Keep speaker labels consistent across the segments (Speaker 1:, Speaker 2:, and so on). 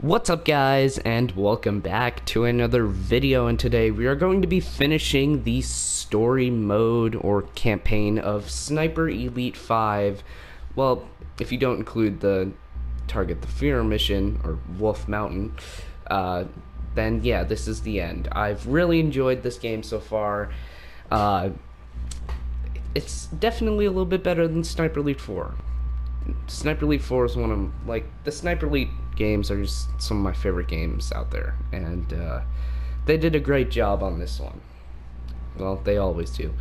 Speaker 1: What's up guys and welcome back to another video. And today we are going to be finishing the story mode or campaign of Sniper Elite 5 well if you don't include the target Führer mission or Wolf Mountain uh, then yeah this is the end. I've really enjoyed this game so far. Uh, it's definitely a little bit better than Sniper Elite 4 Sniper Elite 4 is one of like the Sniper Elite games are just some of my favorite games out there, and uh, they did a great job on this one. Well, they always do.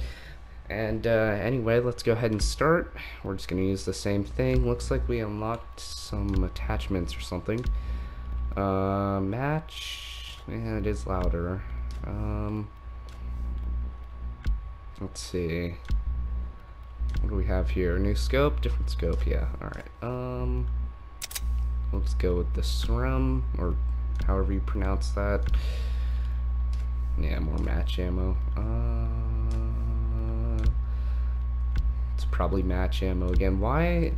Speaker 1: And uh, anyway, let's go ahead and start. We're just gonna use the same thing. Looks like we unlocked some attachments or something. Uh, match. Yeah, it is louder. Um, let's see. What do we have here? New scope, different scope, yeah. Alright, um... Let's go with the SRAM, or however you pronounce that. Yeah, more match ammo. Uh... It's probably match ammo again. Why...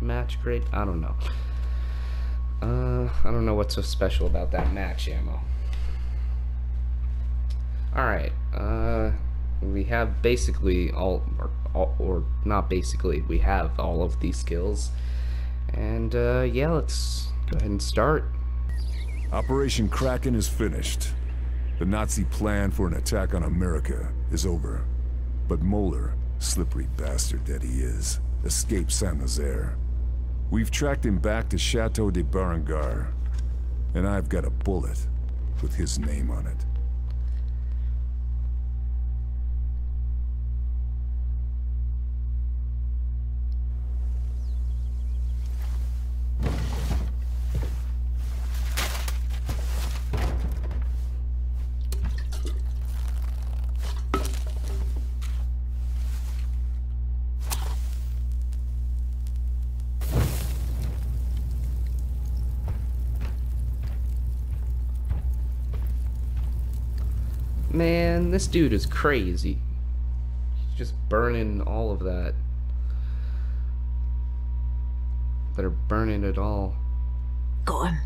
Speaker 1: Match grade? I don't know. Uh, I don't know what's so special about that match ammo. Alright, uh we have basically all or, all, or not basically, we have all of these skills. And uh, yeah, let's go ahead and start.
Speaker 2: Operation Kraken is finished. The Nazi plan for an attack on America is over. But Moeller, slippery bastard that he is, escaped Saint-Nazaire. We've tracked him back to Chateau de Berengar, and I've got a bullet with his name on it.
Speaker 1: Man, this dude is crazy. He's just burning all of that. They're burning it all.
Speaker 3: Got him.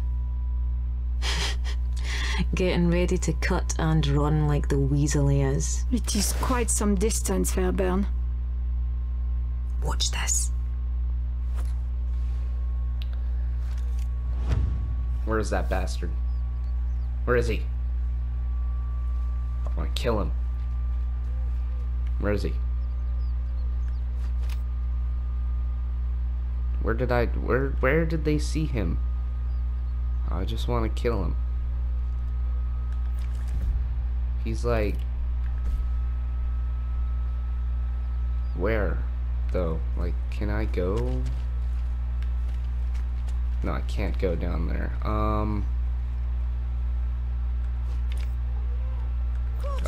Speaker 3: Getting ready to cut and run like the weasel he is.
Speaker 4: It is quite some distance, Fairburne.
Speaker 3: Watch this.
Speaker 1: Where is that bastard? Where is he? I want to kill him. Where is he? Where did I where where did they see him? I just want to kill him. He's like Where though? Like can I go? No, I can't go down there. Um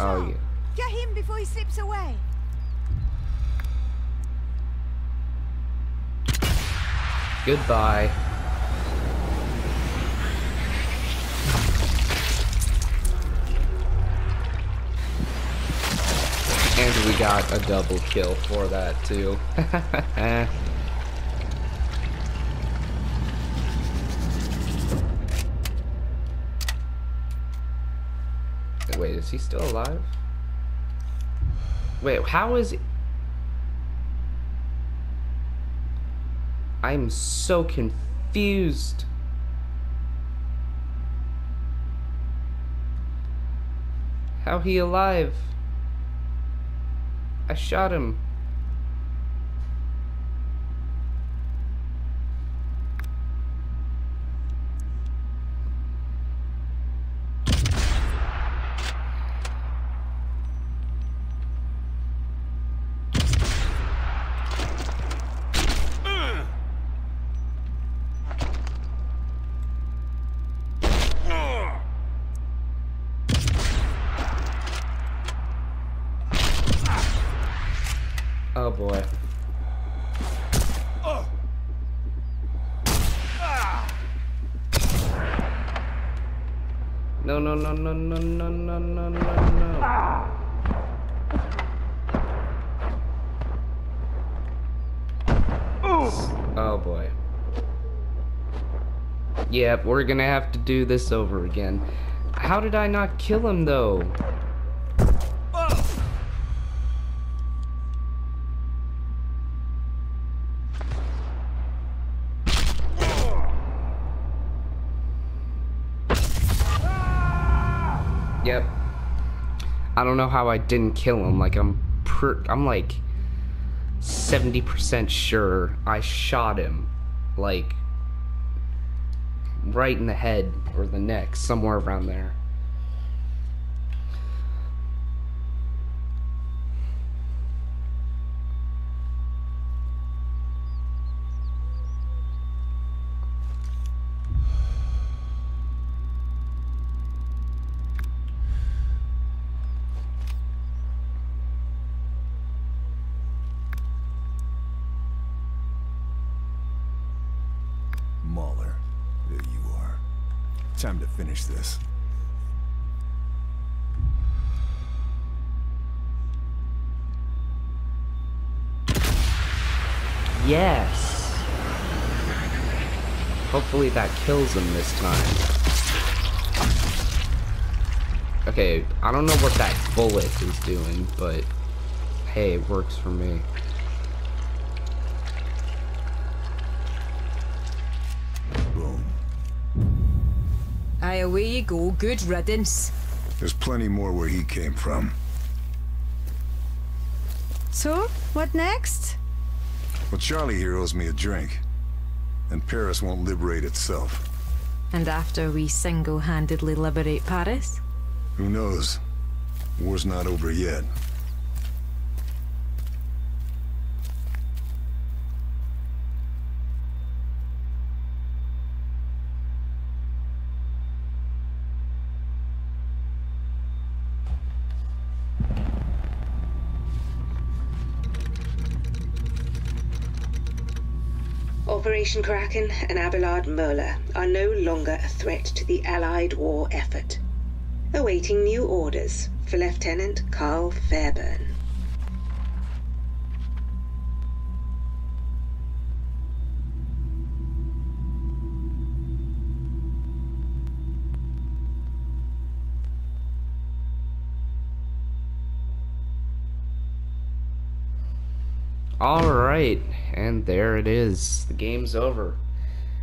Speaker 1: Oh yeah.
Speaker 5: Get him before he slips away.
Speaker 1: Goodbye. And we got a double kill for that too. Wait, is he still alive? Wait, how is... He... I'm so confused. How he alive? I shot him. Oh boy. No, no, no, no, no, no, no, no, no, no. Oh boy. Yep, we're gonna have to do this over again. How did I not kill him though? Yep. I don't know how I didn't kill him. Like I'm per I'm like 70% sure I shot him. Like right in the head or the neck, somewhere around there.
Speaker 2: There you are. Time to finish this.
Speaker 1: Yes. Hopefully that kills him this time. Okay, I don't know what that bullet is doing, but hey, it works for me.
Speaker 3: You go. Good riddance.
Speaker 2: There's plenty more where he came from.
Speaker 4: So, what next?
Speaker 2: Well, Charlie here owes me a drink. And Paris won't liberate itself.
Speaker 3: And after we single-handedly liberate Paris?
Speaker 2: Who knows? War's not over yet.
Speaker 6: Operation Kraken and Abelard Moeller are no longer a threat to the Allied war effort. Awaiting new orders for Lieutenant Karl Fairburne.
Speaker 1: Alright, and there it is. The game's over.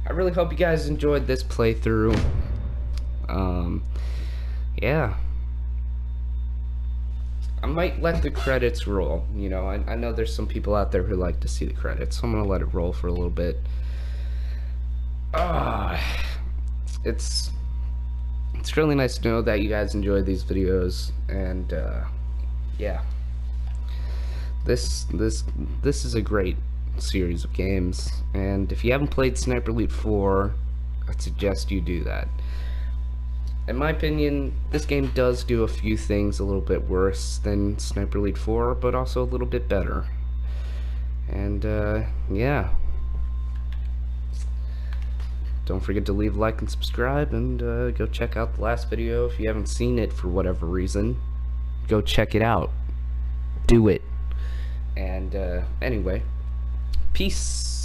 Speaker 1: I really hope you guys enjoyed this playthrough. Um, yeah. I might let the credits roll. You know, I, I know there's some people out there who like to see the credits, so I'm gonna let it roll for a little bit. Ah, it's it's really nice to know that you guys enjoy these videos, and uh, yeah this this this is a great series of games and if you haven't played Sniper Elite 4 I suggest you do that. In my opinion this game does do a few things a little bit worse than Sniper Elite 4 but also a little bit better. And uh, yeah. Don't forget to leave a like and subscribe and uh, go check out the last video if you haven't seen it for whatever reason. Go check it out. Do it and uh, anyway, peace.